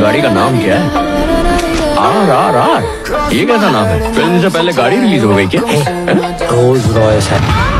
गाड़ी का नाम क्या है? R R R. ये कैसा नाम है? फ़िल्म से पहले गाड़ी रिलीज़ हो गई क्या? रोल्स रॉयस है।